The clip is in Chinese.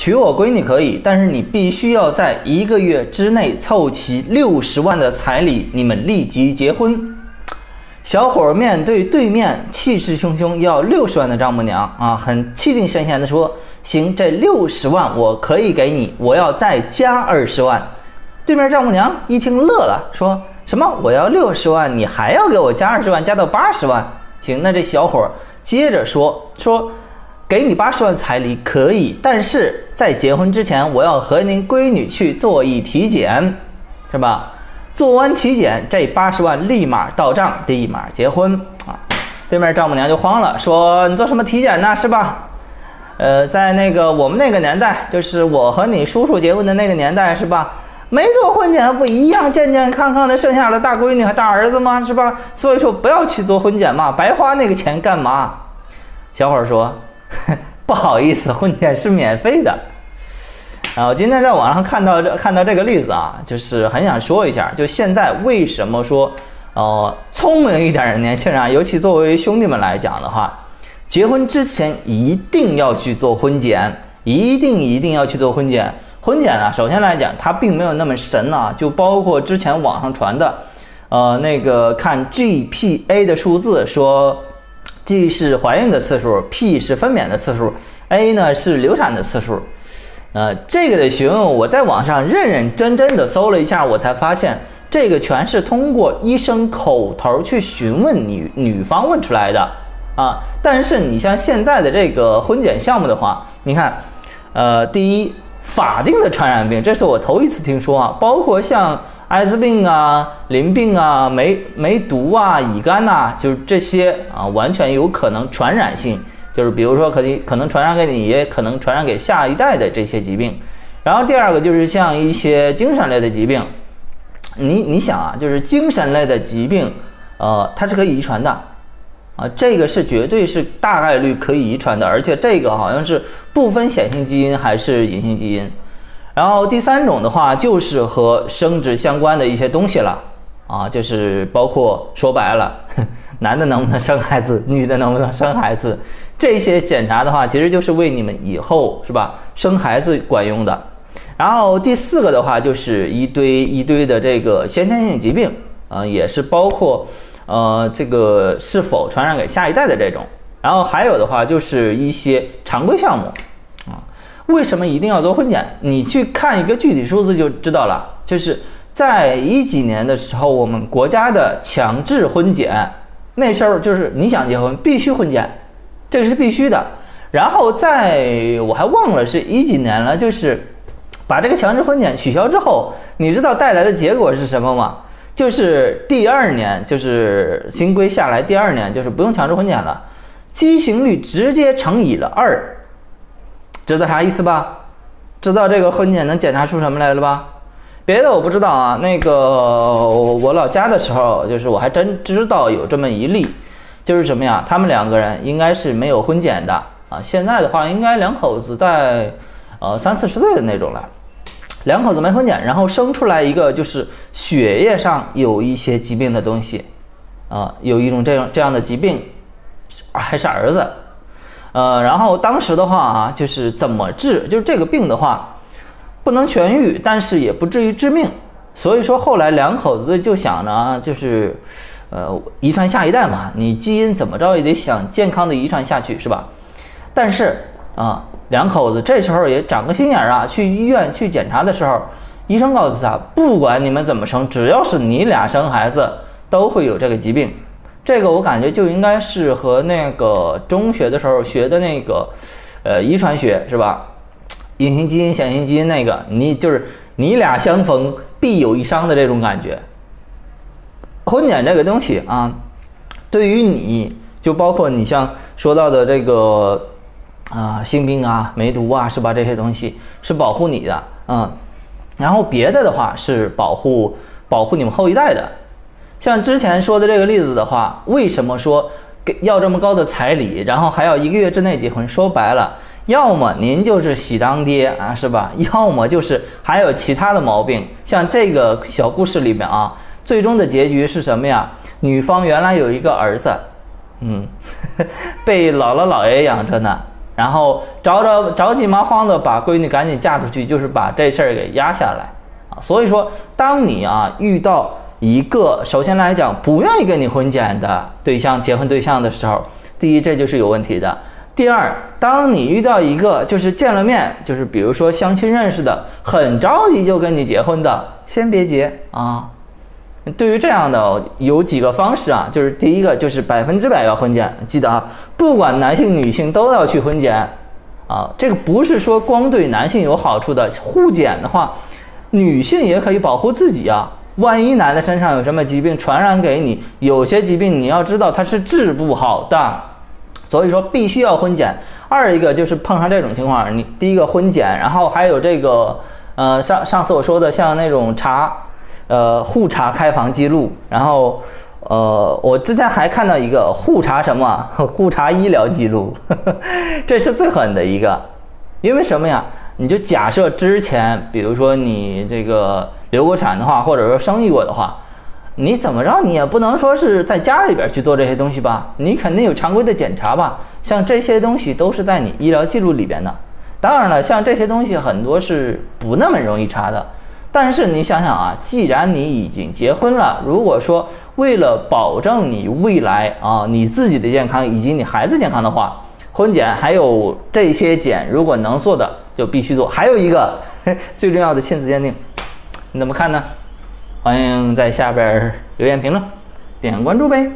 娶我闺女可以，但是你必须要在一个月之内凑齐六十万的彩礼，你们立即结婚。小伙儿面对对面气势汹汹要六十万的丈母娘啊，很气定神闲地说：“行，这六十万我可以给你，我要再加二十万。”对面丈母娘一听乐了，说什么：“我要六十万，你还要给我加二十万，加到八十万？行，那这小伙儿接着说说。”给你八十万彩礼可以，但是在结婚之前，我要和您闺女去做一体检，是吧？做完体检，这八十万立马到账，立马结婚啊！对面丈母娘就慌了，说：“你做什么体检呢？是吧？呃，在那个我们那个年代，就是我和你叔叔结婚的那个年代，是吧？没做婚检不一样，健健康康的剩下了大闺女和大儿子吗？是吧？所以说不要去做婚检嘛，白花那个钱干嘛？”小伙说。不好意思，婚检是免费的。啊，我今天在网上看到这看到这个例子啊，就是很想说一下，就现在为什么说，呃，聪明一点的年轻人，啊，尤其作为兄弟们来讲的话，结婚之前一定要去做婚检，一定一定要去做婚检。婚检啊，首先来讲，它并没有那么神啊，就包括之前网上传的，呃，那个看 GPA 的数字说。G 是怀孕的次数，P 是分娩的次数，A 呢是流产的次数。呃，这个的询问，我在网上认认真真的搜了一下，我才发现这个全是通过医生口头去询问女女方问出来的啊。但是你像现在的这个婚检项目的话，你看，呃，第一，法定的传染病，这是我头一次听说啊，包括像。艾滋病啊、淋病啊、梅梅毒啊、乙肝呐，就是这些啊，完全有可能传染性，就是比如说可能可能传染给你，也可能传染给下一代的这些疾病。然后第二个就是像一些精神类的疾病，你你想啊，就是精神类的疾病，呃，它是可以遗传的啊，这个是绝对是大概率可以遗传的，而且这个好像是不分显性基因还是隐性基因。然后第三种的话，就是和生殖相关的一些东西了啊，就是包括说白了，男的能不能生孩子，女的能不能生孩子，这些检查的话，其实就是为你们以后是吧生孩子管用的。然后第四个的话，就是一堆一堆的这个先天性疾病啊，也是包括呃这个是否传染给下一代的这种。然后还有的话，就是一些常规项目。为什么一定要做婚检？你去看一个具体数字就知道了。就是在一几年的时候，我们国家的强制婚检，那时候就是你想结婚必须婚检，这个是必须的。然后在我还忘了是一几年了，就是把这个强制婚检取消之后，你知道带来的结果是什么吗？就是第二年，就是新规下来第二年，就是不用强制婚检了，畸形率直接乘以了二。知道啥意思吧？知道这个婚检能检查出什么来了吧？别的我不知道啊。那个我老家的时候，就是我还真知道有这么一例，就是什么呀？他们两个人应该是没有婚检的啊。现在的话，应该两口子在呃三四十岁的那种了，两口子没婚检，然后生出来一个就是血液上有一些疾病的东西啊，有一种这样这样的疾病，还是儿子。呃，然后当时的话啊，就是怎么治？就是这个病的话，不能痊愈，但是也不至于致命。所以说后来两口子就想着，就是，呃，遗传下一代嘛，你基因怎么着也得想健康的遗传下去，是吧？但是啊，两口子这时候也长个心眼儿啊，去医院去检查的时候，医生告诉他，不管你们怎么生，只要是你俩生孩子，都会有这个疾病。这个我感觉就应该是和那个中学的时候学的那个，呃，遗传学是吧？隐形基因、显性基因那个，你就是你俩相逢必有一伤的这种感觉。婚检这个东西啊，对于你就包括你像说到的这个啊性病啊、梅毒啊是吧？这些东西是保护你的，嗯，然后别的的话是保护保护你们后一代的。像之前说的这个例子的话，为什么说给要这么高的彩礼，然后还要一个月之内结婚？说白了，要么您就是喜当爹啊，是吧？要么就是还有其他的毛病。像这个小故事里面啊，最终的结局是什么呀？女方原来有一个儿子，嗯，被姥姥姥爷养着呢，然后着着着急忙慌的把闺女赶紧嫁出去，就是把这事儿给压下来啊。所以说，当你啊遇到一个首先来讲不愿意跟你婚检的对象、结婚对象的时候，第一这就是有问题的。第二，当你遇到一个就是见了面，就是比如说相亲认识的，很着急就跟你结婚的，先别结啊。对于这样的有几个方式啊，就是第一个就是百分之百要婚检，记得啊，不管男性女性都要去婚检啊。这个不是说光对男性有好处的，互检的话，女性也可以保护自己啊。万一男的身上有什么疾病传染给你，有些疾病你要知道它是治不好的，所以说必须要婚检。二一个就是碰上这种情况，你第一个婚检，然后还有这个呃上上次我说的像那种查。呃，互查开房记录，然后，呃，我之前还看到一个互查什么？互查医疗记录，这是最狠的一个。因为什么呀？你就假设之前，比如说你这个流过产的话，或者说生育过的话，你怎么着你也不能说是在家里边去做这些东西吧？你肯定有常规的检查吧？像这些东西都是在你医疗记录里边的。当然了，像这些东西很多是不那么容易查的。但是你想想啊，既然你已经结婚了，如果说为了保证你未来啊你自己的健康以及你孩子健康的话，婚检还有这些检，如果能做的就必须做。还有一个 最重要的亲子鉴定，你怎么看呢？欢迎在下边留言评论，点关注呗。